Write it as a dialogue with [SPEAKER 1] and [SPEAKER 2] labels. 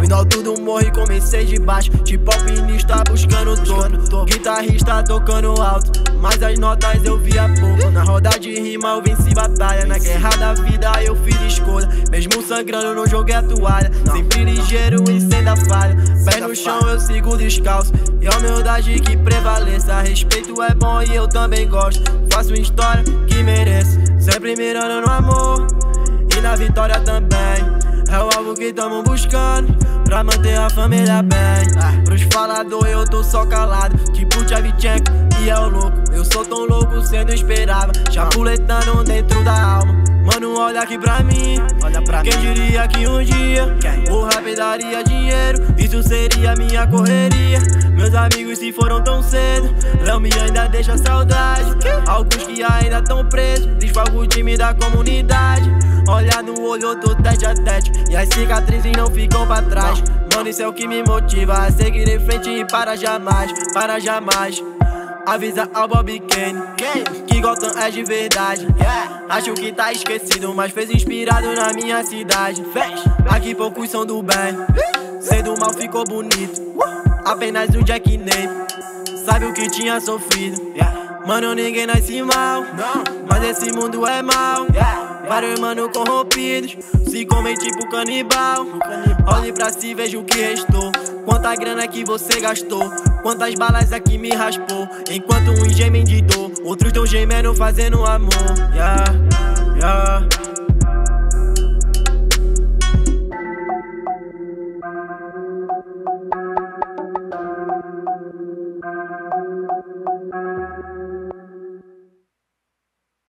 [SPEAKER 1] Vim do alto do morro e comecei de baixo. Tipo alpinista buscando topo Guitarrista tocando alto Mas as notas eu via pouco. Na roda de rima eu venci batalha. Na guerra da vida eu fiz escolha. Mesmo sangrando não joguei a toalha. Sempre ligeiro e sem dar falha. Pé no chão eu sigo descalço. E a humildade que prevaleça. Respeito é bom e eu também gosto. Faço história que mereço. Sempre mirando no amor E na vitória também é o alvo que tamo buscando Pra manter a família bem. Pros falador eu tô só calado Tipo Tchavchenko e é o louco. Eu sou tão louco sendo esperava. Chapuletando dentro da alma Mano, olha aqui pra mim. Olha pra Quem diria que um dia O rap daria dinheiro? Isso seria minha correria. Meus amigos se foram tão cedo Léo me ainda deixa saudade. Alguns que ainda tão presos Desfalco o time da comunidade. Olha no olho, eu tô tete a tete E as cicatrizes não ficam pra trás. Mano, isso é o que me motiva A seguir em frente e para jamais Para jamais Avisa ao Bob Kane. Que Gotham é de verdade. Acho que tá esquecido Mas fez inspirado na minha cidade. Aqui poucos são do bem. Sendo mal ficou bonito. Apenas um Jack Name Sabe o que tinha sofrido? Mano, ninguém nasce mal. Mas esse mundo é mal Vários mano corrompidos Se comem tipo canibal. Olhe pra si, veja o que restou. Quanta grana que você gastou Quantas balas aqui me raspou. Enquanto uns gemem de dor Outros tão gemendo fazendo amor yeah.